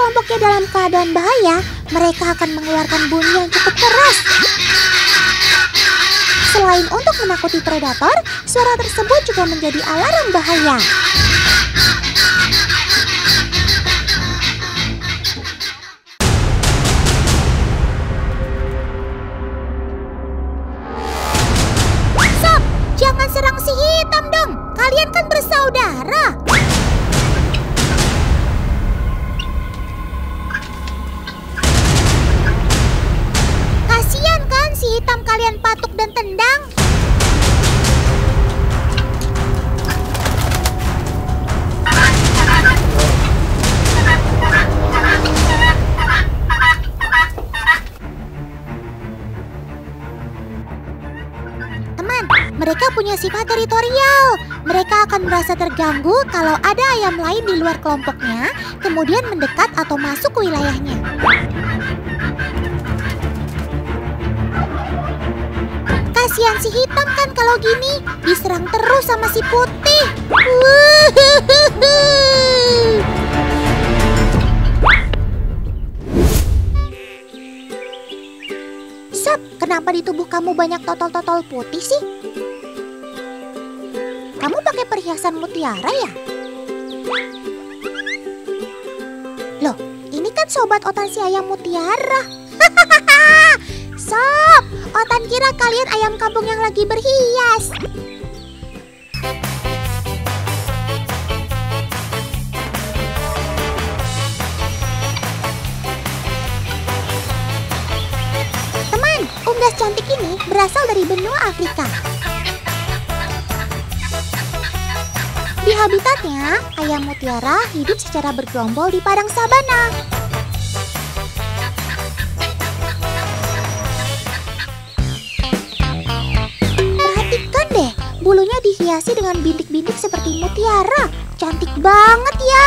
kelompoknya dalam keadaan bahaya, mereka akan mengeluarkan bunyi yang cukup keras. Selain untuk menakuti predator, suara tersebut juga menjadi alarm bahaya. Sob, jangan serang si hitam dong. Kalian kan bersaudara. Patuk dan tendang? Teman, mereka punya sifat teritorial. Mereka akan merasa terganggu kalau ada ayam lain di luar kelompoknya, kemudian mendekat atau masuk ke wilayahnya. Kasihan si hitam kan kalau gini, diserang terus sama si putih. Sob, kenapa di tubuh kamu banyak totol-totol putih sih? Kamu pakai perhiasan mutiara ya? Loh, ini kan sobat otan si ayam mutiara. Sob, otan kira kalian ayam kampung yang lagi berhias. Teman, unggas cantik ini berasal dari benua Afrika. Di habitatnya, ayam mutiara hidup secara bergerombol di padang sabana. Dihiasi dengan bintik-bintik seperti mutiara. Cantik banget ya.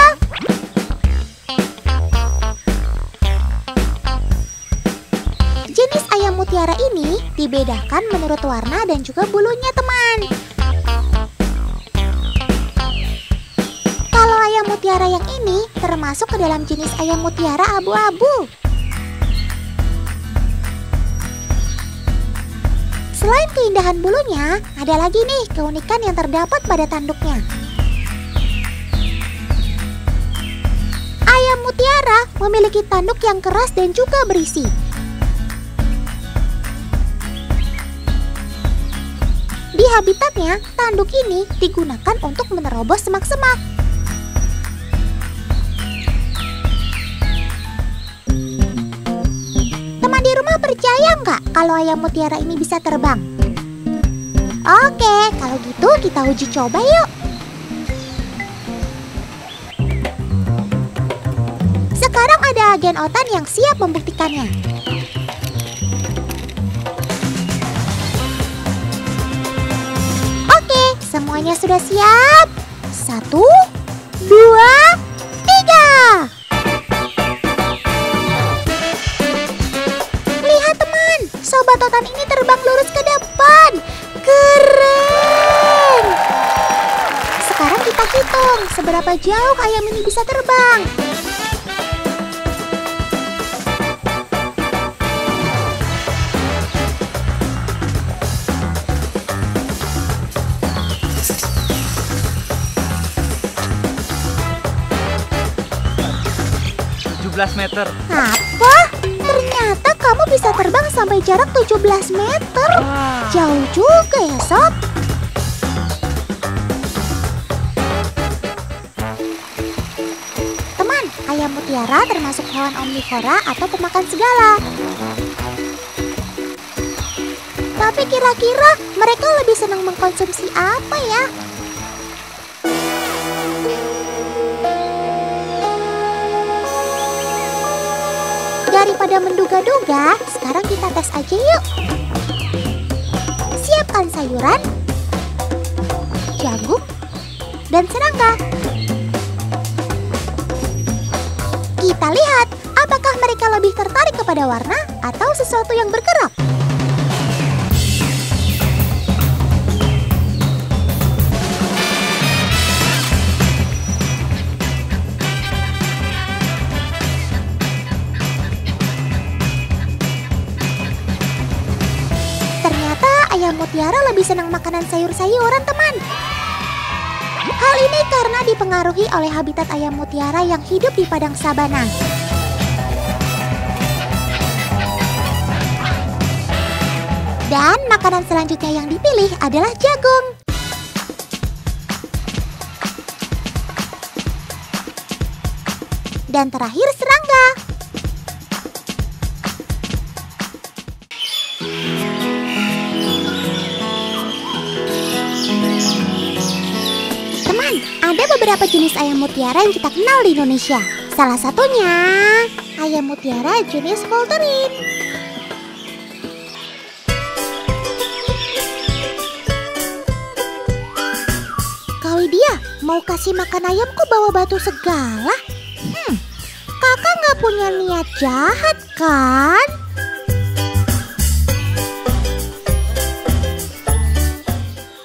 Jenis ayam mutiara ini dibedakan menurut warna dan juga bulunya, teman. Kalau ayam mutiara yang ini termasuk ke dalam jenis ayam mutiara abu-abu. Selain keindahan bulunya, ada lagi nih keunikan yang terdapat pada tanduknya. Ayam mutiara memiliki tanduk yang keras dan juga berisi. Di habitatnya, tanduk ini digunakan untuk menerobos semak-semak. Percaya nggak kalau ayam mutiara ini bisa terbang? Oke, kalau gitu kita uji coba yuk. Sekarang ada agen otan yang siap membuktikannya. Oke, semuanya sudah siap. Satu, dua, hitung seberapa jauh ayam ini bisa terbang. meter. Apa? Ternyata kamu bisa terbang sampai jarak 17 meter. Wah. Jauh juga ya, Sob. Ayam mutiara termasuk hewan omnivora atau pemakan segala. Tapi kira-kira mereka lebih senang mengkonsumsi apa ya? Daripada menduga-duga, sekarang kita tes aja yuk. Siapkan sayuran, jagung, dan serangga. Kita lihat apakah mereka lebih tertarik kepada warna atau sesuatu yang bergerak. Ternyata ayam mutiara lebih senang makanan sayur-sayuran, teman. Hal ini karena dipengaruhi oleh habitat ayam mutiara yang hidup di padang sabana. Dan makanan selanjutnya yang dipilih adalah jagung. Dan terakhir serangga. Beberapa jenis ayam mutiara yang kita kenal di Indonesia. Salah satunya ayam mutiara jenis Volterin. Kau dia mau kasih makan ayam kok bawa batu segala? Hmm, kakak nggak punya niat jahat kan?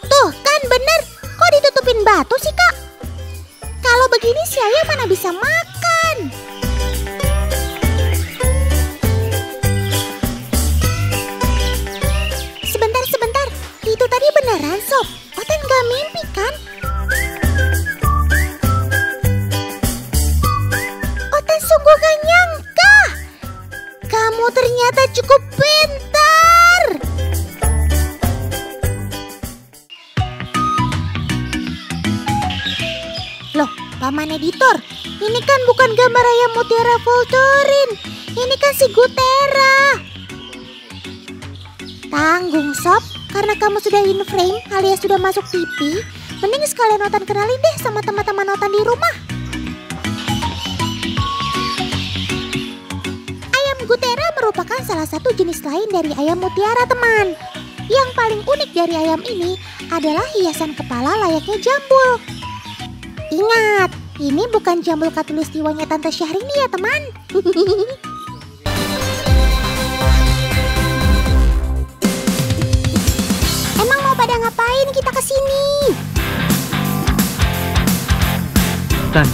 Tuh kan bener, kok ditutupin batu sih kak? Kalau begini si ayam mana bisa makan? Sebentar, sebentar. Itu tadi beneran, Sob. Oten gak mimpi, kan? Oten sungguh gak nyangka. Kamu ternyata cukup pintar. Paman Editor, ini kan bukan gambar ayam mutiara Voltorin. Ini kan si Gutera. Tanggung sob, karena kamu sudah in frame alias sudah masuk TV, mending sekalian Notan kenalin deh sama teman-teman Notan di rumah. Ayam Gutera merupakan salah satu jenis lain dari ayam mutiara teman. Yang paling unik dari ayam ini adalah hiasan kepala layaknya jambul. Ingat, ini bukan jambul katulistiwanya Tante Syahrini ya teman. Emang mau pada ngapain kita ke sini? Tan,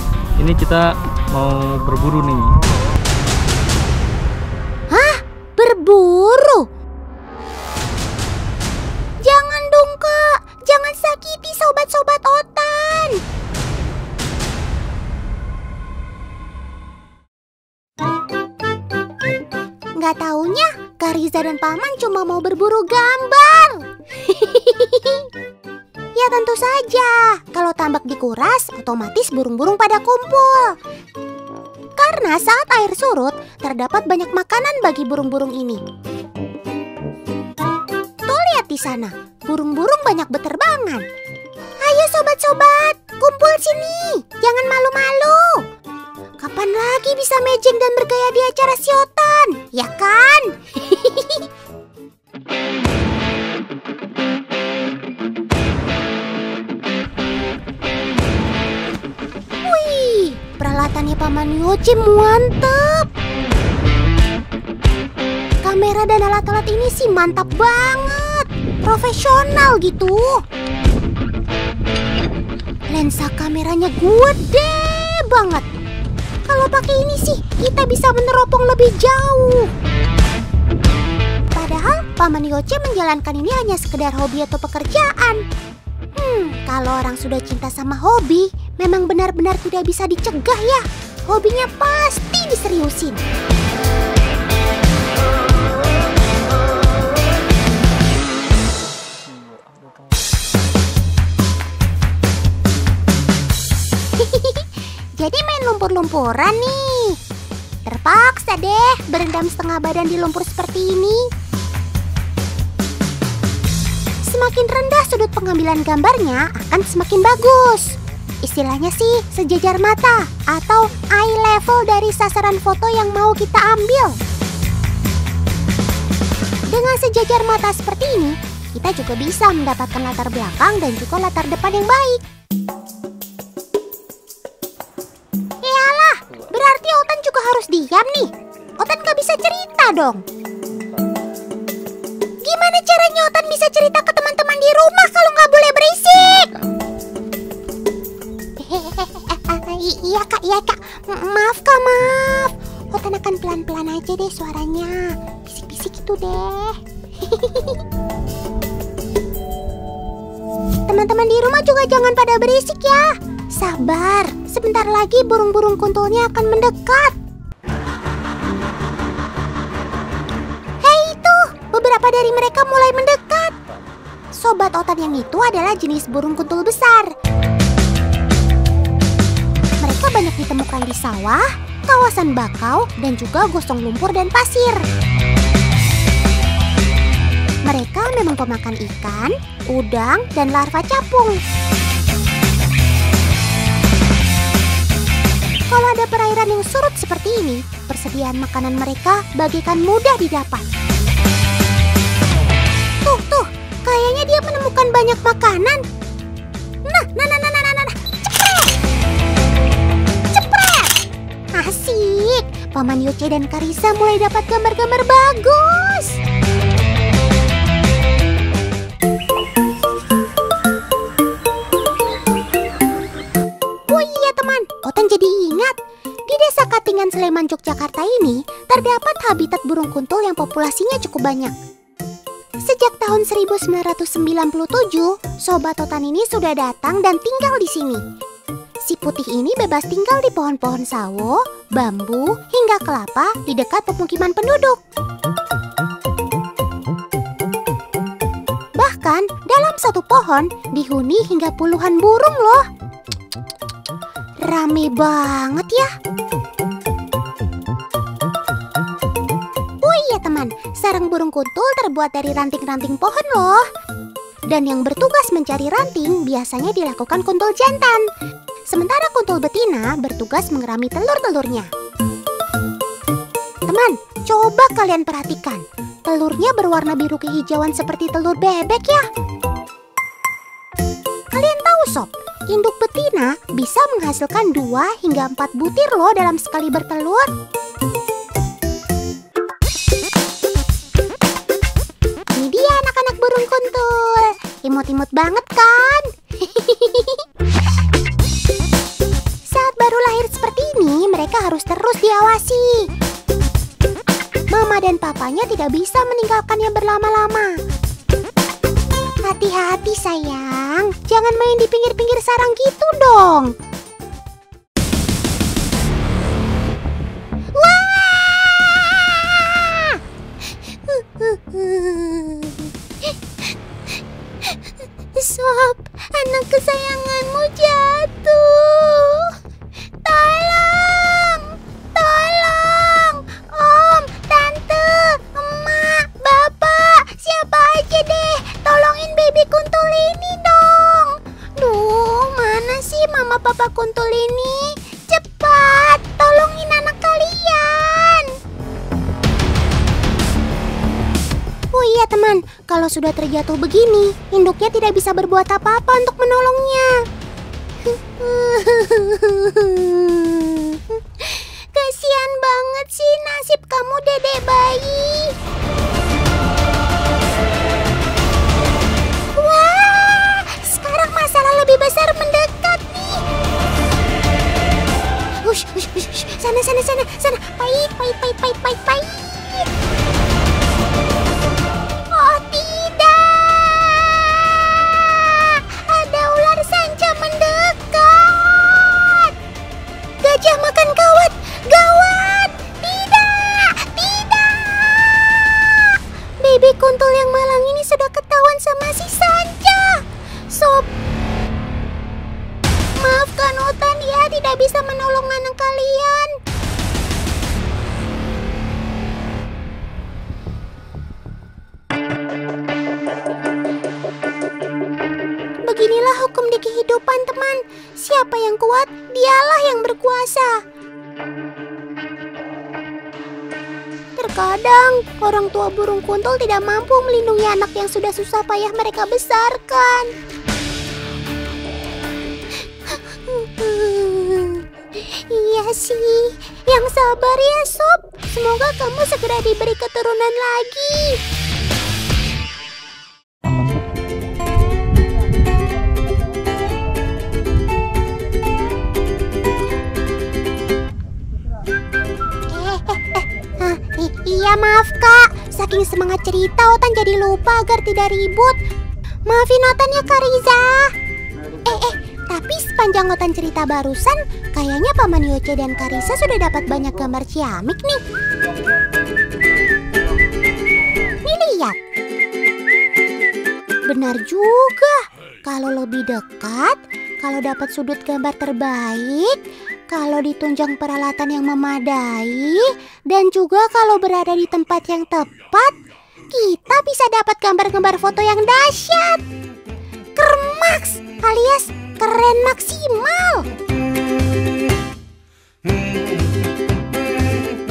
ini kita mau berburu nih. Dan Paman cuma mau berburu gambar. ya tentu saja, kalau tambak dikuras, otomatis burung-burung pada kumpul. Karena saat air surut, terdapat banyak makanan bagi burung-burung ini. Tuh lihat di sana, burung-burung banyak beterbangan. Ayo sobat-sobat, kumpul sini, jangan malu-malu. Kapan lagi bisa mejeng dan bergaya di acara siotan, ya kan? Wih, peralatannya Paman Yoci mantap. Kamera dan alat-alat ini sih mantap banget. Profesional gitu. Lensa kameranya gede banget. Kalau pakai ini sih, kita bisa meneropong lebih jauh. Paman Yoce menjalankan ini hanya sekedar hobi atau pekerjaan. Hmm, kalau orang sudah cinta sama hobi, memang benar-benar tidak bisa dicegah ya. Hobinya pasti diseriusin. Jadi main lumpur-lumpuran nih. Terpaksa deh berendam setengah badan di lumpur seperti ini. Semakin rendah sudut pengambilan gambarnya akan semakin bagus. Istilahnya sih sejajar mata atau eye level dari sasaran foto yang mau kita ambil. Dengan sejajar mata seperti ini, kita juga bisa mendapatkan latar belakang dan juga latar depan yang baik. Yalah, berarti Otan juga harus diam nih. Otan gak bisa cerita dong. Cerita ke teman-teman di rumah kalau nggak boleh berisik? Iya kak, iya kak. Maaf kak, maaf. Otan akan pelan-pelan aja deh suaranya. Bisik-bisik itu deh. Teman-teman di rumah juga jangan pada berisik ya. Sabar, sebentar lagi burung-burung kuntulnya akan mendekat. Hei itu, beberapa dari mereka mulai mendekat. Sobat otan yang itu adalah jenis burung kuntul besar. Mereka banyak ditemukan di sawah, kawasan bakau, dan juga gosong lumpur dan pasir. Mereka memang pemakan ikan, udang, dan larva capung. Kalau ada perairan yang surut seperti ini, persediaan makanan mereka bagikan mudah didapat. Tuh, tuh, kayaknya menemukan banyak makanan. Nah, nah, nah, nah, nah, nah, nah, cepret! Cepret! Asik, Paman Yoce dan Karisa mulai dapat gambar-gambar bagus. Oh iya teman, Otan jadi ingat. Di desa Katingan Sleman Yogyakarta ini terdapat habitat burung kuntul yang populasinya cukup banyak. Sejak tahun 1997, Sobat Otan ini sudah datang dan tinggal di sini. Si putih ini bebas tinggal di pohon-pohon sawo, bambu, hingga kelapa di dekat pemukiman penduduk. Bahkan dalam satu pohon dihuni hingga puluhan burung loh. Rame banget ya. Oh iya teman, sarang burung kuntul terbuat dari ranting-ranting pohon loh. Dan yang bertugas mencari ranting biasanya dilakukan kuntul jantan. Sementara kuntul betina bertugas mengerami telur-telurnya. Teman, coba kalian perhatikan. Telurnya berwarna biru kehijauan seperti telur bebek ya. Kalian tahu sob, induk betina bisa menghasilkan 2 hingga 4 butir loh dalam sekali bertelur. Burung kuntul. Imut-imut banget kan? Saat baru lahir seperti ini, mereka harus terus diawasi. Mama dan papanya tidak bisa meninggalkannya berlama-lama. Hati-hati sayang, jangan main di pinggir-pinggir sarang gitu dong. Sob, anak kesayanganmu jatuh. Tolong! Tolong! Om, tante, emak, bapak, siapa aja deh. Tolongin baby kuntul ini dong. Duh, mana sih mama papa kuntul ini? Kalau sudah terjatuh begini, induknya tidak bisa berbuat apa-apa untuk menolongnya. Kasihan banget sih nasib kamu dedek bayi. Wah, sekarang masalah lebih besar mendekat nih. Hush, hush, hush. Sana, sana, sana, sana. Pahit, pahit, pahit, pahit, pahit, pahit. Tidak bisa menolong anak kalian. Beginilah hukum di kehidupan teman. Siapa yang kuat, dialah yang berkuasa. Terkadang orang tua burung kuntul tidak mampu melindungi anak yang sudah susah payah mereka besarkan. Iya sih, yang sabar ya sob. Semoga kamu segera diberi keturunan lagi. Hah, i- iya maaf kak, saking semangat cerita Otan jadi lupa agar tidak ribut. Maafin Otan ya Kak Riza. Eh, eh, tapi sepanjang Otan cerita barusan, kayaknya Paman Yoce dan Karisa sudah dapat banyak gambar ciamik nih. Nih lihat. Benar juga. Kalau lebih dekat, kalau dapat sudut gambar terbaik, kalau ditunjang peralatan yang memadai, dan juga kalau berada di tempat yang tepat, kita bisa dapat gambar-gambar foto yang dahsyat. Kermaks alias keren maksimal.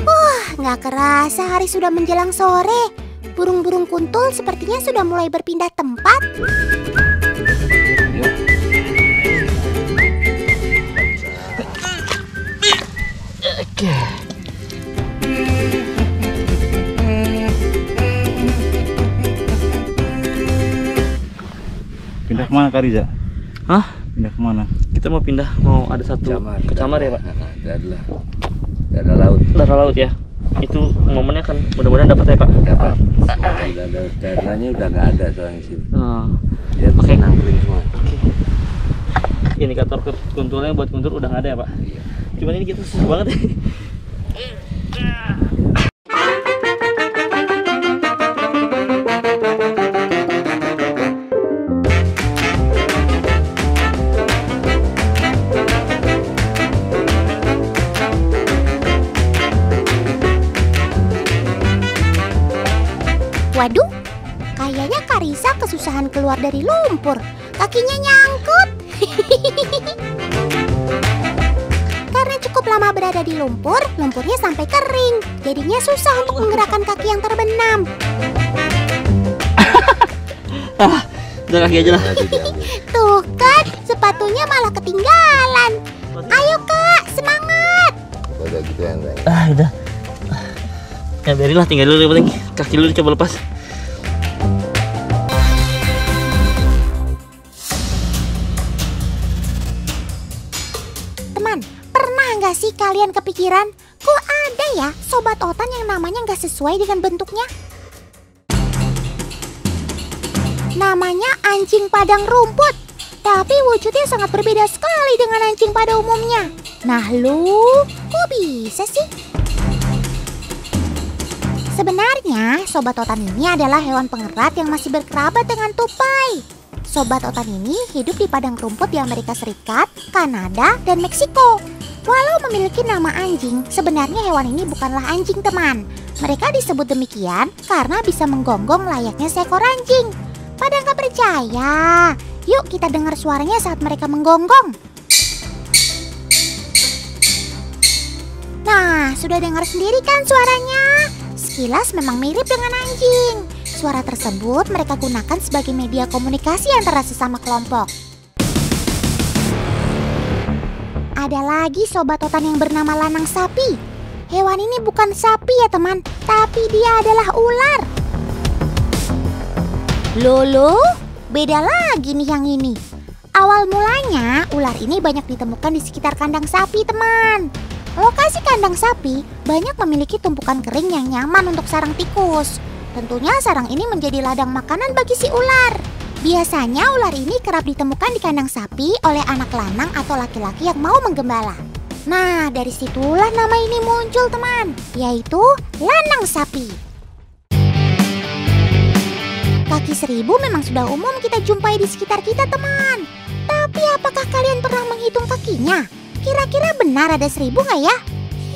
Wah, nggak kerasa hari sudah menjelang sore. Burung-burung kuntul sepertinya sudah mulai berpindah tempat. Oke. Pindah ke mana Kak Riza? Hah? Pindah ke mana? Kita mau pindah, mau ada satu ke kamar ya, Pak? Adalah Dada laut Darah laut ya. Itu momennya kan mudah-mudahan dapat ya, Pak. dapat. Dada darahnya udah nggak ada soalnya di sini. Nah, Dia Oke. okay. nangkring semua. indikator ke- kuntulnya buat kuntur udah nggak ada ya, Pak? Cuman ini kita susah banget ya. Di lumpur, lumpurnya sampai kering. Jadinya susah untuk menggerakkan kaki yang terbenam. Udah kaki aja lah. Tuh kan, sepatunya malah ketinggalan. Ayo kak, semangat. Udah gitu. Ah, udah. Ya biarin lah, tinggal dulu yang penting. Kaki dulu coba lepas. Kepikiran, kok ada ya sobat otan yang namanya nggak sesuai dengan bentuknya? Namanya anjing padang rumput, tapi wujudnya sangat berbeda sekali dengan anjing pada umumnya. Nah lu, kok bisa sih? Sebenarnya, sobat otan ini adalah hewan pengerat yang masih berkerabat dengan tupai. Sobat otan ini hidup di padang rumput di Amerika Serikat, Kanada, dan Meksiko. Walau memiliki nama anjing, sebenarnya hewan ini bukanlah anjing teman. Mereka disebut demikian karena bisa menggonggong layaknya seekor anjing. Pada nggak percaya? Yuk kita dengar suaranya saat mereka menggonggong. Nah, sudah dengar sendiri kan suaranya? Sekilas memang mirip dengan anjing. Suara tersebut mereka gunakan sebagai media komunikasi antara sesama kelompok. Ada lagi sobat otan yang bernama lanang sapi. Hewan ini bukan sapi ya teman, tapi dia adalah ular. Lolo, beda lagi nih yang ini. Awal mulanya, ular ini banyak ditemukan di sekitar kandang sapi, teman. Lokasi kandang sapi banyak memiliki tumpukan kering yang nyaman untuk sarang tikus. Tentunya sarang ini menjadi ladang makanan bagi si ular. Biasanya ular ini kerap ditemukan di kandang sapi oleh anak lanang atau laki-laki yang mau menggembala. Nah, dari situlah nama ini muncul, teman, yaitu lanang sapi. Kaki seribu memang sudah umum kita jumpai di sekitar kita, teman. Tapi apakah kalian pernah menghitung kakinya? Kira-kira benar ada seribu nggak ya?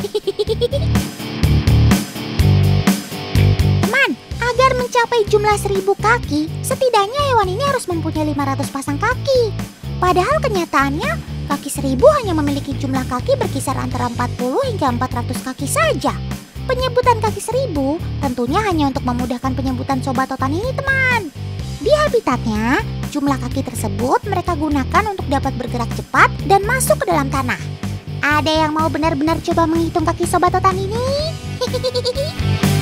Teman, agar mencapai jumlah seribu kaki, setidaknya hewan ini harus mempunyai 500 pasang kaki. Padahal kenyataannya, kaki seribu hanya memiliki jumlah kaki berkisar antara 40 hingga 400 kaki saja. Penyebutan kaki seribu tentunya hanya untuk memudahkan penyebutan sobat otan ini teman. Di habitatnya, jumlah kaki tersebut mereka gunakan untuk dapat bergerak cepat dan masuk ke dalam tanah. Ada yang mau benar-benar coba menghitung kaki sobat otan ini?